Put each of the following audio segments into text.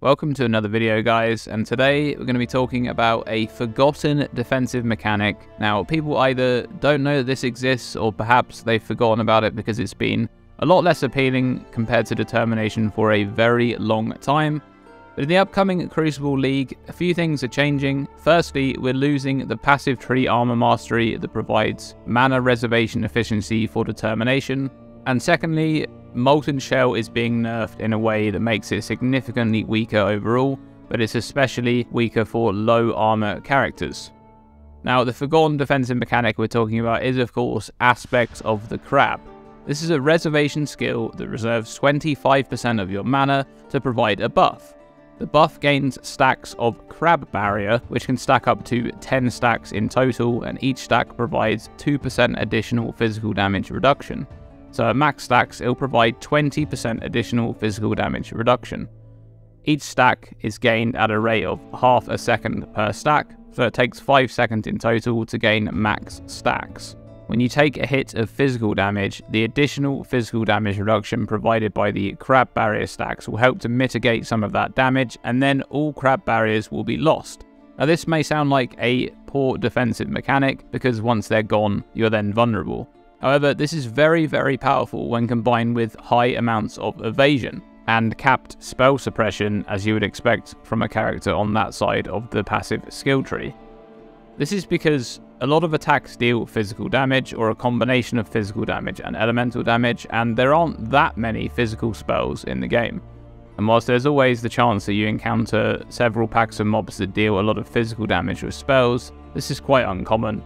Welcome to another video guys, and today we're going to be talking about a forgotten defensive mechanic. Now, people either don't know that this exists, or perhaps they've forgotten about it because it's been a lot less appealing compared to Determination for a very long time. But in the upcoming Crucible League, a few things are changing. Firstly, we're losing the passive tree armor mastery that provides mana reservation efficiency for Determination. And secondly, Molten Shell is being nerfed in a way that makes it significantly weaker overall, but it's especially weaker for low armor characters. Now, the forgotten defensive mechanic we're talking about is, of course, Aspects of the Crab. This is a reservation skill that reserves 25% of your mana to provide a buff. The buff gains stacks of Crab Barrier, which can stack up to 10 stacks in total, and each stack provides 2% additional physical damage reduction. So at max stacks, it'll provide 20% additional physical damage reduction. Each stack is gained at a rate of half a second per stack, so it takes 5 seconds in total to gain max stacks. When you take a hit of physical damage, the additional physical damage reduction provided by the crab barrier stacks will help to mitigate some of that damage, and then all crab barriers will be lost. Now this may sound like a poor defensive mechanic, because once they're gone, you're then vulnerable. However, this is very, very powerful when combined with high amounts of evasion and capped spell suppression as you would expect from a character on that side of the passive skill tree. This is because a lot of attacks deal physical damage or a combination of physical damage and elemental damage and there aren't that many physical spells in the game. And whilst there's always the chance that you encounter several packs of mobs that deal a lot of physical damage with spells, this is quite uncommon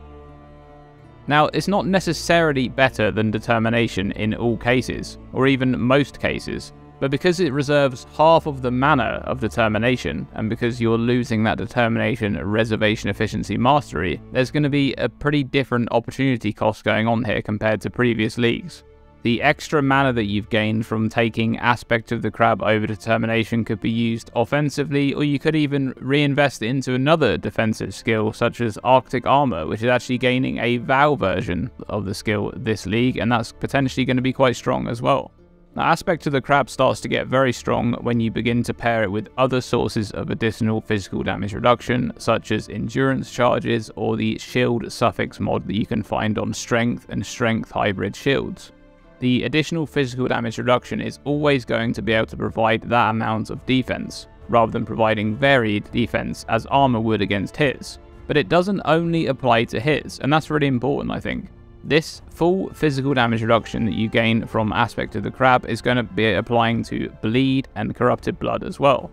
now, it's not necessarily better than determination in all cases, or even most cases, but because it reserves half of the mana of determination, and because you're losing that determination reservation efficiency mastery, there's going to be a pretty different opportunity cost going on here compared to previous leagues. The extra mana that you've gained from taking Aspect of the Crab over Determination could be used offensively, or you could even reinvest it into another defensive skill, such as Arctic Armor, which is actually gaining a Vaal version of the skill this league, and that's potentially going to be quite strong as well. Now, Aspect of the Crab starts to get very strong when you begin to pair it with other sources of additional physical damage reduction, such as endurance charges or the shield suffix mod that you can find on strength and strength hybrid shields the additional physical damage reduction is always going to be able to provide that amount of defense, rather than providing varied defense as armor would against hits. But it doesn't only apply to hits, and that's really important I think. This full physical damage reduction that you gain from Aspect of the Crab is going to be applying to Bleed and Corrupted Blood as well.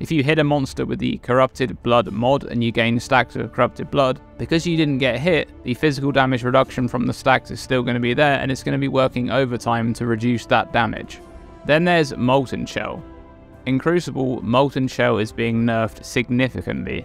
If you hit a monster with the Corrupted Blood mod and you gain stacks of Corrupted Blood, because you didn't get hit, the physical damage reduction from the stacks is still going to be there and it's going to be working overtime to reduce that damage. Then there's Molten Shell. In Crucible, Molten Shell is being nerfed significantly.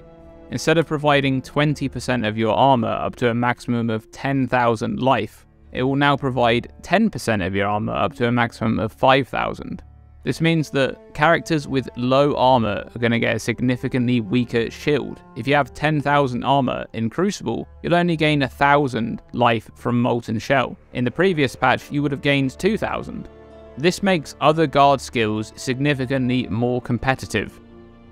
Instead of providing 20% of your armor up to a maximum of 10,000 life, it will now provide 10% of your armor up to a maximum of 5,000. This means that characters with low armor are going to get a significantly weaker shield. If you have 10,000 armor in Crucible, you'll only gain 1,000 life from Molten Shell. In the previous patch, you would have gained 2,000. This makes other guard skills significantly more competitive.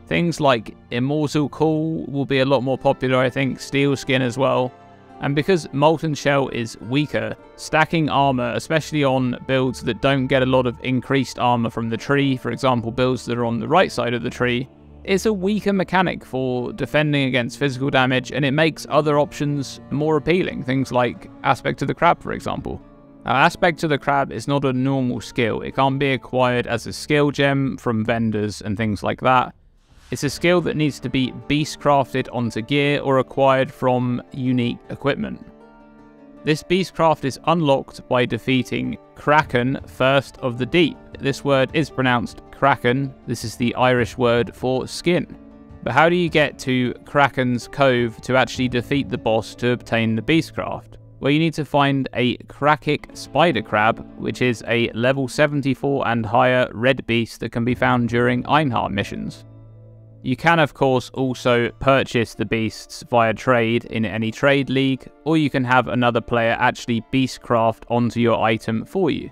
Things like Immortal Call will be a lot more popular, I think, Steel Skin as well, and because Molten Shell is weaker, stacking armor, especially on builds that don't get a lot of increased armor from the tree, for example builds that are on the right side of the tree, is a weaker mechanic for defending against physical damage and it makes other options more appealing, things like Aspect of the Crab for example. Now, Aspect of the Crab is not a normal skill, it can't be acquired as a skill gem from vendors and things like that. It's a skill that needs to be beast crafted onto gear or acquired from unique equipment. This beastcraft is unlocked by defeating Craiceann First of the Deep. This word is pronounced Craiceann. This is the Irish word for skin. But how do you get to Craiceann's Cove to actually defeat the boss to obtain the beastcraft? Well, you need to find a Craicic spider crab, which is a level 74 and higher red beast that can be found during Einhar missions. You can of course also purchase the beasts via trade in any trade league, or you can have another player actually beastcraft onto your item for you.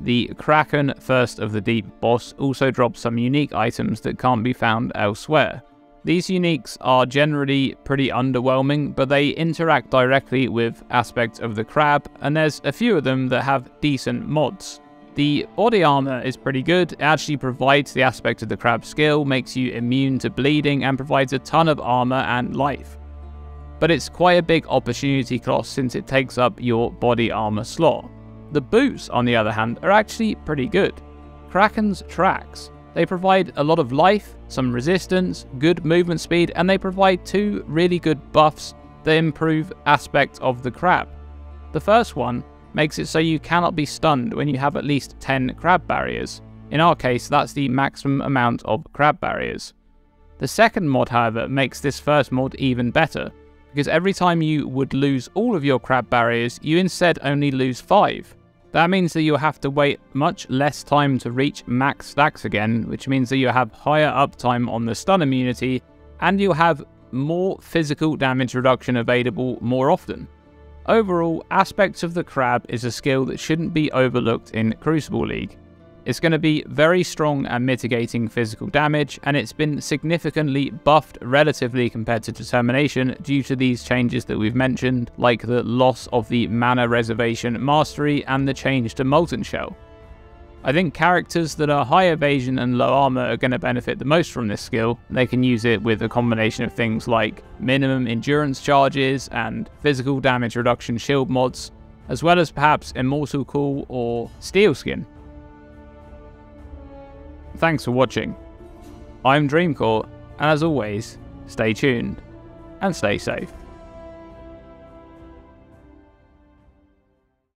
The Craiceann First of the Deep boss also drops some unique items that can't be found elsewhere. These uniques are generally pretty underwhelming, but they interact directly with aspects of the crab, and there's a few of them that have decent mods. The body armor is pretty good, it actually provides the aspect of the crab skill, makes you immune to bleeding, and provides a ton of armor and life. But it's quite a big opportunity cost since it takes up your body armor slot. The boots, on the other hand, are actually pretty good. Craiceann's tracks. They provide a lot of life, some resistance, good movement speed, and they provide two really good buffs that improve aspects of the crab. The first one makes it so you cannot be stunned when you have at least 10 crab barriers. In our case, that's the maximum amount of crab barriers. The second mod, however, makes this first mod even better, because every time you would lose all of your crab barriers, you instead only lose 5. That means that you'll have to wait much less time to reach max stacks again, which means that you have higher uptime on the stun immunity, and you'll have more physical damage reduction available more often. Overall, Aspects of the Crab is a skill that shouldn't be overlooked in Crucible League. It's going to be very strong at mitigating physical damage, and it's been significantly buffed relatively compared to Determination due to these changes that we've mentioned, like the loss of the mana reservation mastery and the change to Molten Shell. I think characters that are high evasion and low armor are going to benefit the most from this skill. They can use it with a combination of things like minimum endurance charges and physical damage reduction shield mods, as well as perhaps Immortal Call or Steel Skin. Thanks for watching. I'm Dreamcore, and as always, stay tuned and stay safe.